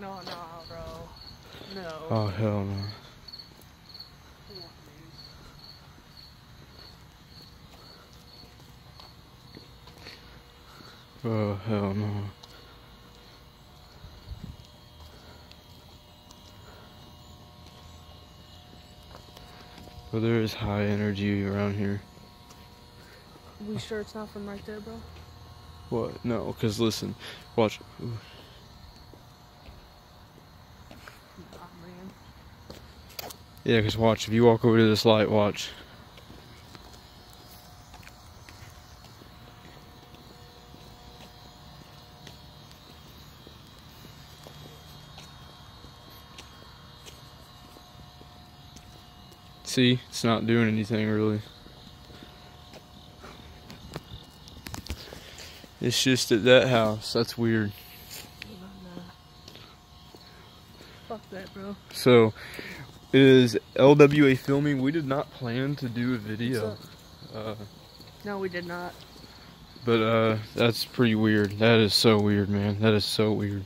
Oh no, bro. No. Oh hell no. Oh hell no. Well, there is high energy around here. We sure it's not from right there, bro? What? No, because listen, watch. Ooh. Oh, man. Yeah, because watch, if you walk over to this light, watch. See, it's not doing anything really. It's just at that house. That's weird. Fuck that, bro. So, is LWA filming. We did not plan to do a video. Uh, No, we did not. But uh that's pretty weird. That is so weird, man. That is so weird.